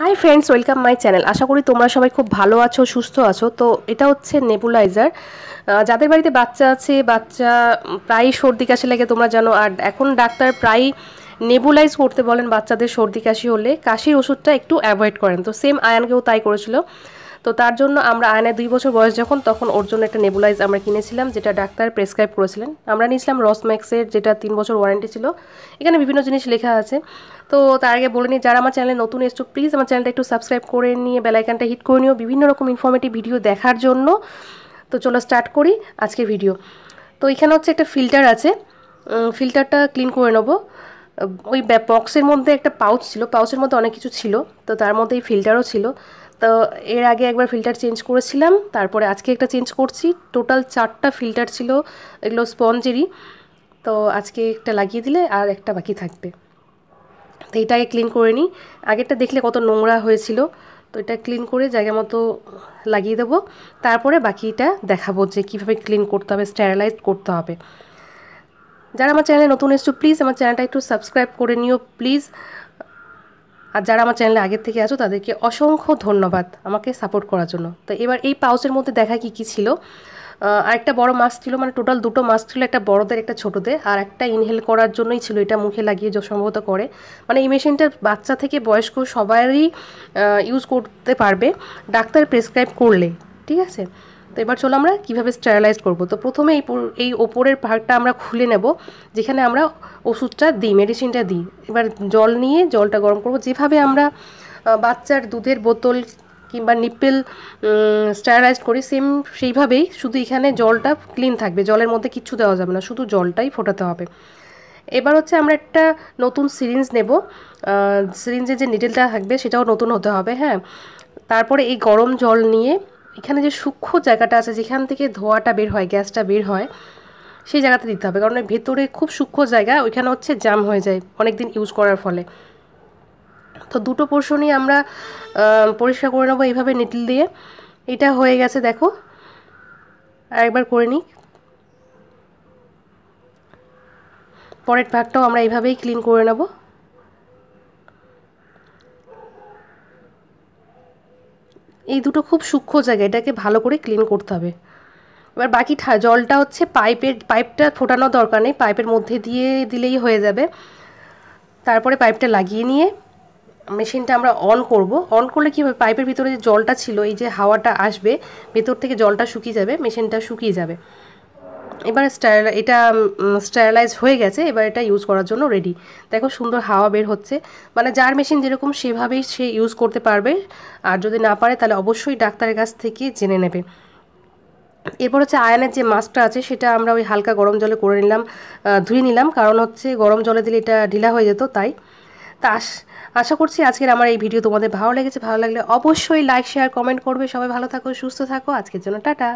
Hi friends welcome my channel আশা করি তোমরা সবাই খুব ভালো আছো, সুস্থ আছো। তো এটা হচ্ছে নেবুলাইজার যাদের বাড়িতে বাচ্চা আছে, বাচ্চা প্রায় সর্দি কাশি লাগে, তোমরা জানো। আর এখন ডাক্তার প্রায় নেবুলাইজ করতে বলেন বাচ্চাদের সর্দি কাশি হলে। কাশির ওষুধটা একটু অ্যাভয়েড করেন। তো সেম আয়ানকেও তাই করেছিল। তো তার জন্য আমরা আয়নায় দুই বছর বয়স যখন, তখন ওর জন্য একটা নেবুলাইজ আমরা কিনেছিলাম, যেটা ডাক্তার প্রেসক্রাইব করেছিলেন। আমরা নিয়েছিলাম রসম্যাক্সের যেটা তিন বছর ওয়ারেন্টি ছিল। এখানে বিভিন্ন জিনিস লেখা আছে। তো তার আগে বলে নিই, যারা আমার চ্যানেলে নতুন এসছো প্লিজ আমার চ্যানেলটা একটু সাবস্ক্রাইব করে নিয়ে বেলাইকানটা হিট করে নিও। বিভিন্ন রকম ইনফরমেটিভ ভিডিও দেখার জন্য। তো চলো স্টার্ট করি আজকের ভিডিও তো এখানে হচ্ছে একটা ফিল্টার আছে। ফিল্টারটা ক্লিন করে নেব। ওই বক্সের মধ্যে একটা পাউচ ছিল। পাউচের মধ্যে অনেক কিছু ছিল। তো তার মধ্যে এই ফিল্টারও ছিল। তো এর আগে একবার ফিল্টার চেঞ্জ করেছিলাম, তারপরে আজকে একটা চেঞ্জ করছি। টোটাল চারটা ফিল্টার ছিল, এগুলো স্পঞ্জেরই তো আজকে একটা লাগিয়ে দিলে আর একটা বাকি থাকবে। তো এটাকে ক্লিন করে নিই। আগেরটা দেখলে কত নোংরা হয়েছিল। তো এটা ক্লিন করে জায়গা মতো লাগিয়ে দেবো। তারপরে বাকিটা দেখাবো যে কীভাবে ক্লিন করতে হবে স্টেরালাইজ করতে হবে। যারা আমার চ্যানেলে নতুন এসছো প্লিজ আমার চ্যানেলটা একটু সাবস্ক্রাইব করে নিও প্লিজ আর যারা আমার চ্যানেলে আগের থেকে আছো, তাদেরকে অসংখ্য ধন্যবাদ আমাকে সাপোর্ট করার জন্য। তো এবার এই পাউচের মধ্যে দেখা কি, কী ছিল? আরেকটা বড় মাস্ক ছিল মানে টোটাল দুটো মাস্ক ছিল, একটা বড়দের, একটা ছোটোদের, আর একটা ইনহেল করার জন্যই ছিল এটা মুখে লাগিয়ে যে সম্ভবত করে। মানে এই মেশিনটা বাচ্চা থেকে বয়স্ক সবারই ইউজ করতে পারবে, ডাক্তার প্রেসক্রাইব করলে, ঠিক আছে? তো এবার চলো আমরা কীভাবে স্টেরালাইজ করব? তো প্রথমে এই এই ওপরের ভাগটা আমরা খুলে নেব, যেখানে আমরা ওষুধটা দিই মেডিসিনটা দিই। এবার জল নিয়ে জলটা গরম করব। যেভাবে আমরা বাচ্চার দুধের বোতল কিংবা নিপেল স্টেরালাইজ করি সেম সেইভাবেই শুধু এখানে জলটা ক্লিন থাকবে। জলের মধ্যে কিচ্ছু দেওয়া যাবে না, শুধু জলটাই ফোটাতে হবে। এবার হচ্ছে আমরা একটা নতুন সিরিঞ্জ নেব। সিরিঞ্জের যে নিডেলটা থাকবে, সেটাও নতুন হতে হবে হ্যাঁ? তারপরে এই গরম জল নিয়ে এখানে যে সূক্ষ্ম জায়গাটা আছে, যেখান থেকে ধোয়াটা বের হয়, গ্যাসটা বের হয় সেই জায়গাতে দিতে হবে। কারণ ভেতরে খুব সূক্ষ্ম জায়গা, ওইখানে হচ্ছে জাম হয়ে যায় অনেক দিন ইউজ করার ফলে। তো দুটো পোর্শনই আমরা পরিষ্কার করে নেব এইভাবে নিটল দিয়ে। এটা হয়ে গেছে, দেখো। আর একবার করে নিই। পরের ভাগটাও আমরা এইভাবেই ক্লিন করে নেব। এই দুটো খুব সূক্ষ্ম জায়গা, এটাকে ভালো করে ক্লিন করতে হবে। এবার বাকি জলটা হচ্ছে পাইপের, পাইপটা ফোটানোর দরকার নেই, পাইপের মধ্যে দিয়ে দিলেই হয়ে যাবে। তারপরে পাইপটা লাগিয়ে নিয়ে মেশিনটা আমরা অন করব। অন করলে কী হবে? পাইপের ভিতরে যে জলটা ছিল, এই যে হাওয়াটা আসবে, ভেতর থেকে জলটা শুকিয়ে যাবে, মেশিনটা শুকিয়ে যাবে। এবার স্টাইল, এটা স্টাইলাইজ হয়ে গেছে, এবার এটা ইউজ করার জন্য রেডি। দেখো সুন্দর হাওয়া বের হচ্ছে। মানে যার মেশিন যেরকম, সেভাবেই সে ইউজ করতে পারবে। আর যদি না পারে, তাহলে অবশ্যই ডাক্তারের কাছ থেকে জেনে নেবে। এরপর হচ্ছে আয়নের যে মাছটা আছে, সেটা আমরা ওই হালকা গরম জলে করে নিলাম ধুয়ে নিলাম, কারণ হচ্ছে গরম জলে দিলে এটা ঢিলা হয়ে যেত, তাই। তা আশা করছি আজকের আমার এই ভিডিও তোমাদের ভালো লেগেছে, ভালো লাগলে অবশ্যই লাইক শেয়ার কমেন্ট করবে। সবাই ভালো থাকো, সুস্থ থাকো। আজকের জন্য টাটা।